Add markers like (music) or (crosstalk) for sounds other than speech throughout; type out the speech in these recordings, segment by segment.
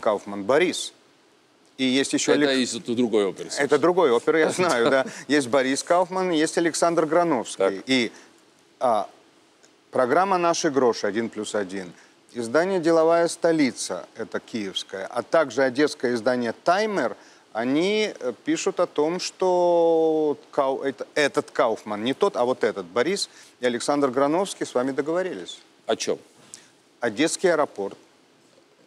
Кауфман Борис. И есть еще... Это Алек- из другой оперы. Это другой опера, я (laughs) знаю, да. Есть Борис Кауфман, есть Александр Грановский. Так. И а, программа «Наши гроши» один плюс один. Издание «Деловая столица» — это киевское. А также одесское издание «Таймер» они э, пишут о том, что Кау- это- этот Кауфман, не тот, а вот этот, Борис и Александр Грановский с вами договорились. О чем? Одесский аэропорт.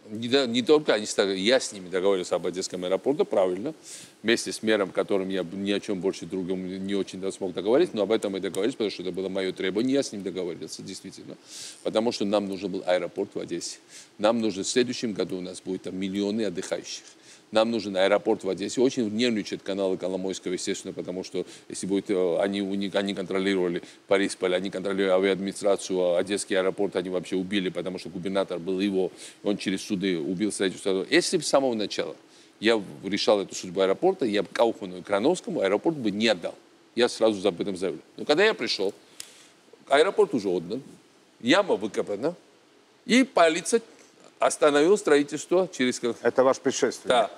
Не, не только они, я с ними договорился об Одесском аэропорте, правильно, вместе с мэром, которым я ни о чем больше другом не очень смог договориться, но об этом мы договорились, потому что это было мое требование, я с ним договорился, действительно, потому что нам нужен был аэропорт в Одессе. Нам нужно в следующем году у нас будет там миллионы отдыхающих. Нам нужен аэропорт в Одессе. Очень нервничают каналы Коломойского, естественно, потому что если будет, э, они, они контролировали Борисполь, они контролировали авиадминистрацию, а Одесский аэропорт они вообще убили, потому что губернатор был его, он через суды убил строительство. Если бы с самого начала я решал эту судьбу аэропорта, я бы Кауфману и Крановскому аэропорт бы не отдал. Я сразу об этом заявлю. Но когда я пришел, аэропорт уже отдан, яма выкопана, и полиция остановила строительство через Это ваш предшественник. да,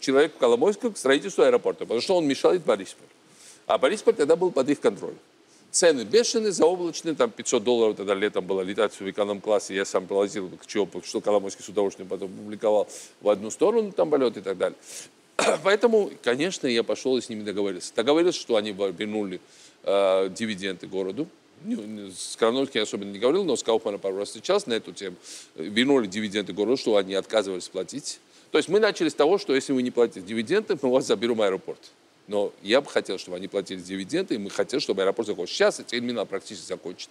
человек в Коломойском к строительству аэропорта, потому что он мешает Борисполь. А Борисполь тогда был под их контролем. Цены бешеные, заоблачные, там 500 долларов тогда летом было летать в эконом-классе. Я сам платил, чего, что Коломойский с удовольствием потом публиковал в одну сторону там полет и так далее. (clears throat) Поэтому, конечно, я пошел и с ними договорился. Договорился, что они вернули э, дивиденды городу. С Крановским я особенно не говорил, но с Кауфманом пару раз встречался на эту тему. Вернули дивиденды городу, что они отказывались платить. То есть мы начали с того, что если вы не платите дивиденды, мы у вас заберем аэропорт. Но я бы хотел, чтобы они платили дивиденды, и мы хотели, чтобы аэропорт закончился. Сейчас терминал практически закончен.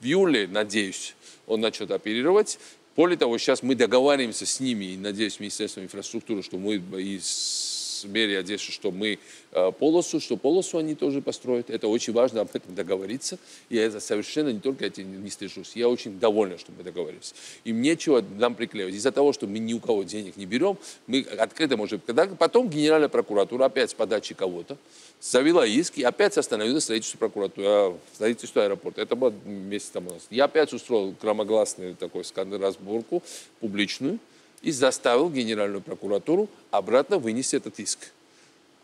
В июле, надеюсь, он начнет оперировать. Более того, сейчас мы договариваемся с ними, и надеюсь, Министерством инфраструктуры, что мы и с мэрией Одессы, что мы э, полосу, что полосу они тоже построят. Это очень важно об этом договориться. И я это совершенно не только этим не стыжусь. Я очень доволен, что мы договорились. Им нечего нам приклеивать. Из-за того, что мы ни у кого денег не берем, мы открыто можем... Когда потом Генеральная прокуратура опять с подачи кого-то завела иск и опять остановила строительство прокуратуры, а, строительство аэропорта. Это было месяц тому назад. Я опять устроил громогласную скандал, разборку публичную и заставил Генеральную прокуратуру обратно вынести этот иск.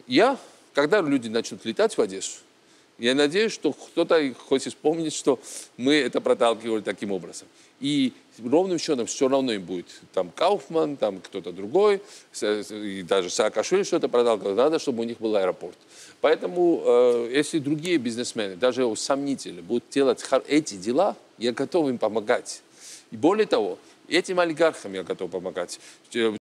Я, когда люди начнут летать в Одессу, я надеюсь, что кто-то хоть вспомнит, что мы это проталкивали таким образом. И ровным счетом все равно им будет там Кауфман, там кто-то другой, и даже Саакашвили что-то проталкивал. Надо, чтобы у них был аэропорт. Поэтому, э, если другие бизнесмены, даже сомнительные, будут делать эти дела, я готов им помогать. И более того, этим олигархам я готов помогать. Э,